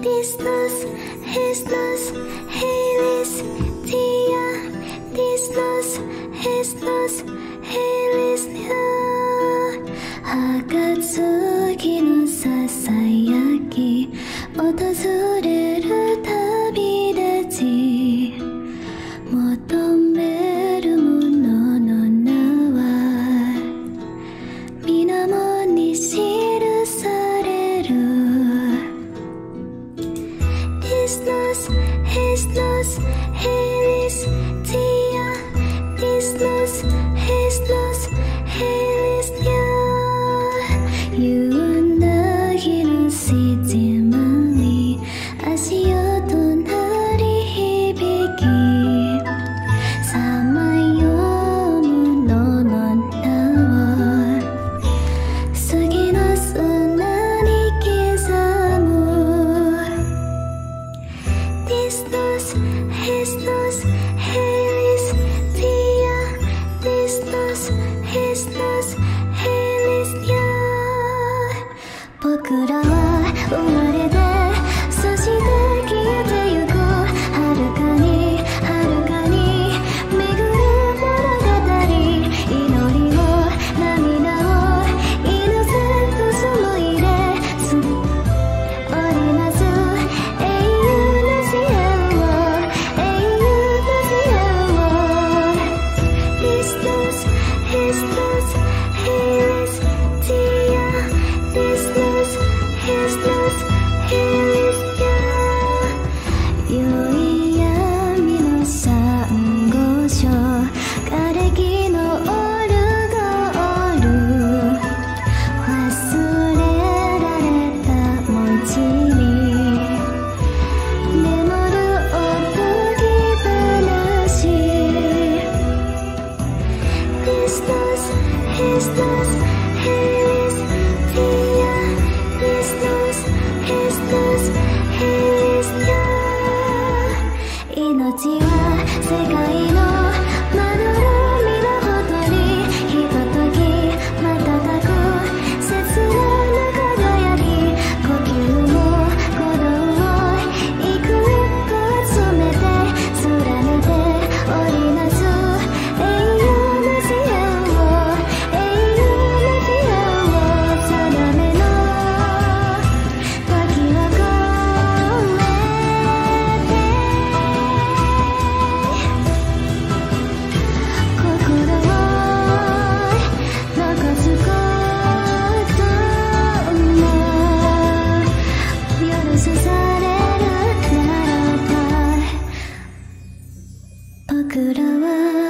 Disnos, Hisnos, Helis, Tia, Disnos, Hisnos, Helis, Tia. 暁のささやき訪れ his nose, his nose, here is Tia, his nose. 命は世界の僕らは